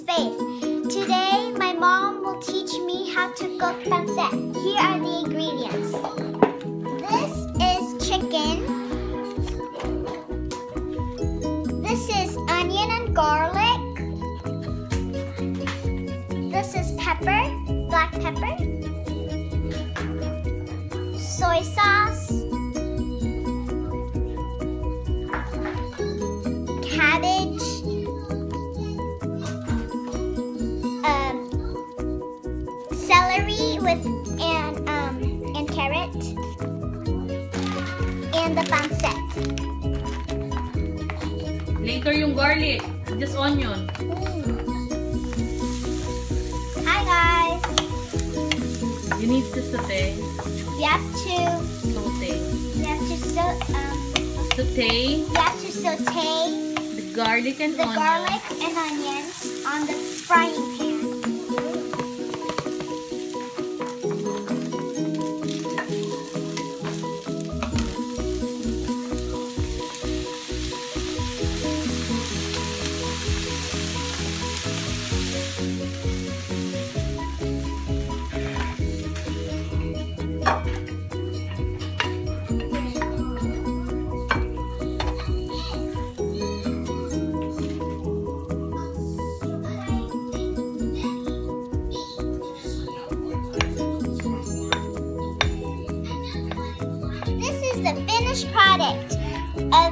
Space. Today, my mom will teach me how to cook pancit. Here are the ingredients. This is chicken. This is onion and garlic. This is pepper, black pepper. Soy sauce. Celery with and um and carrot and the pancit. Later yung garlic. Just onion. Hi guys. You need to saute. You have to Saute. you have to so, um Saute you have to saute the garlic and the onion. garlic and onions on the frying pan. The finished product of.